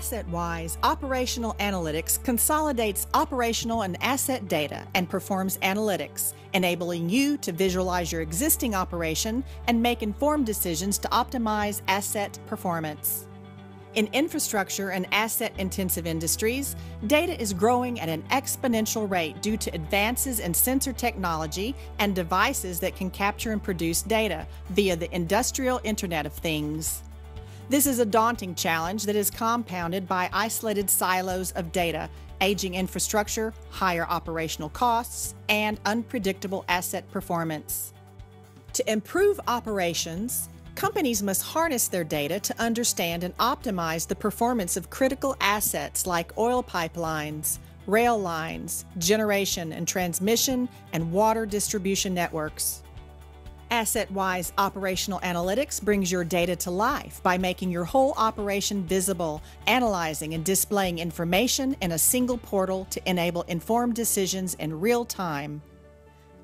AssetWise Operational Analytics consolidates operational and asset data and performs analytics, enabling you to visualize your existing operation and make informed decisions to optimize asset performance. In infrastructure and asset intensive industries, data is growing at an exponential rate due to advances in sensor technology and devices that can capture and produce data via the industrial Internet of Things. This is a daunting challenge that is compounded by isolated silos of data, aging infrastructure, higher operational costs, and unpredictable asset performance. To improve operations, companies must harness their data to understand and optimize the performance of critical assets like oil pipelines, rail lines, generation and transmission, and water distribution networks. AssetWise Operational Analytics brings your data to life by making your whole operation visible, analyzing and displaying information in a single portal to enable informed decisions in real time.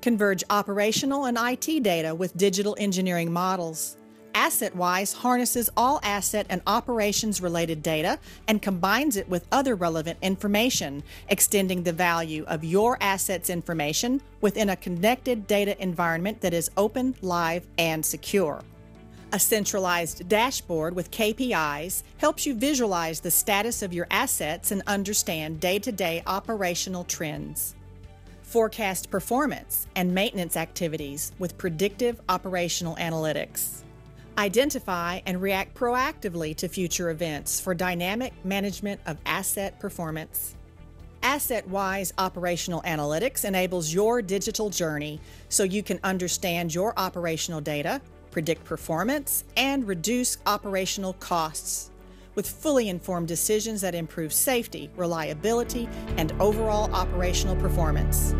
Converge operational and IT data with digital engineering models. AssetWise harnesses all asset and operations related data and combines it with other relevant information, extending the value of your assets information within a connected data environment that is open, live, and secure. A centralized dashboard with KPIs helps you visualize the status of your assets and understand day to day operational trends. Forecast performance and maintenance activities with predictive operational analytics. Identify and react proactively to future events for dynamic management of asset performance. AssetWise Operational Analytics enables your digital journey so you can understand your operational data, predict performance, and reduce operational costs with fully informed decisions that improve safety, reliability, and overall operational performance.